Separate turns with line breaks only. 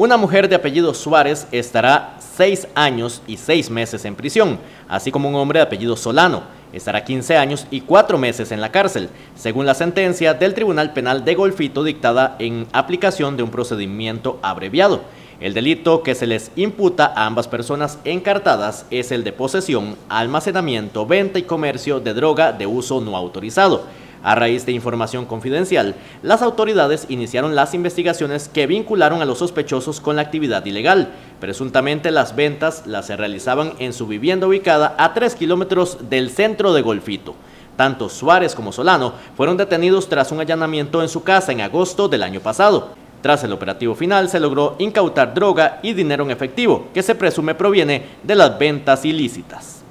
Una mujer de apellido Suárez estará seis años y seis meses en prisión, así como un hombre de apellido Solano. Estará 15 años y cuatro meses en la cárcel, según la sentencia del Tribunal Penal de Golfito dictada en aplicación de un procedimiento abreviado. El delito que se les imputa a ambas personas encartadas es el de posesión, almacenamiento, venta y comercio de droga de uso no autorizado a raíz de información confidencial, las autoridades iniciaron las investigaciones que vincularon a los sospechosos con la actividad ilegal. Presuntamente las ventas las se realizaban en su vivienda ubicada a 3 kilómetros del centro de Golfito. Tanto Suárez como Solano fueron detenidos tras un allanamiento en su casa en agosto del año pasado. Tras el operativo final se logró incautar droga y dinero en efectivo, que se presume proviene de las ventas ilícitas.